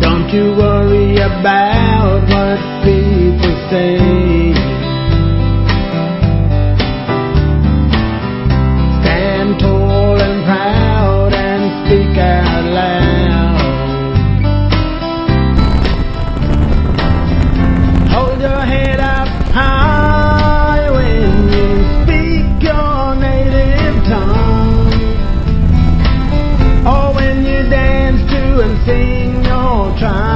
Don't you worry about what people say. Stand tall and proud and speak out loud. time.